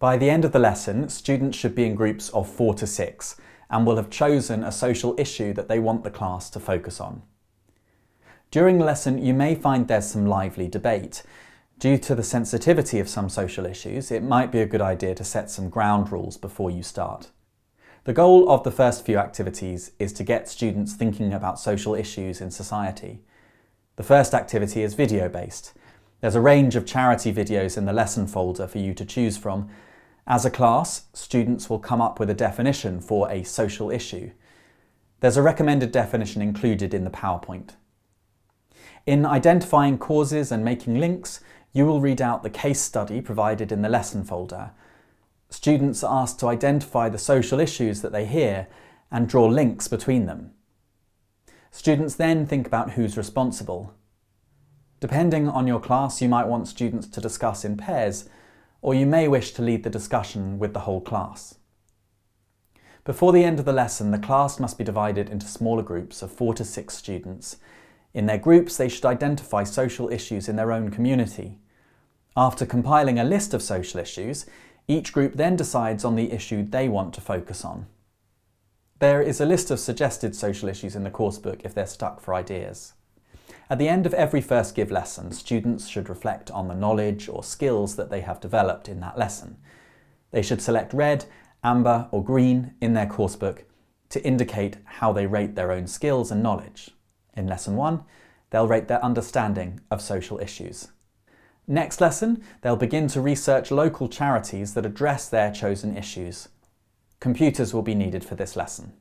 By the end of the lesson, students should be in groups of four to six and will have chosen a social issue that they want the class to focus on. During the lesson, you may find there's some lively debate. Due to the sensitivity of some social issues, it might be a good idea to set some ground rules before you start. The goal of the first few activities is to get students thinking about social issues in society. The first activity is video-based. There's a range of charity videos in the lesson folder for you to choose from. As a class, students will come up with a definition for a social issue. There's a recommended definition included in the PowerPoint. In identifying causes and making links, you will read out the case study provided in the lesson folder. Students are asked to identify the social issues that they hear and draw links between them. Students then think about who's responsible. Depending on your class, you might want students to discuss in pairs, or you may wish to lead the discussion with the whole class. Before the end of the lesson, the class must be divided into smaller groups of four to six students in their groups, they should identify social issues in their own community. After compiling a list of social issues, each group then decides on the issue they want to focus on. There is a list of suggested social issues in the coursebook if they're stuck for ideas. At the end of every first give lesson, students should reflect on the knowledge or skills that they have developed in that lesson. They should select red, amber or green in their coursebook to indicate how they rate their own skills and knowledge. In Lesson 1, they'll rate their understanding of social issues. Next lesson, they'll begin to research local charities that address their chosen issues. Computers will be needed for this lesson.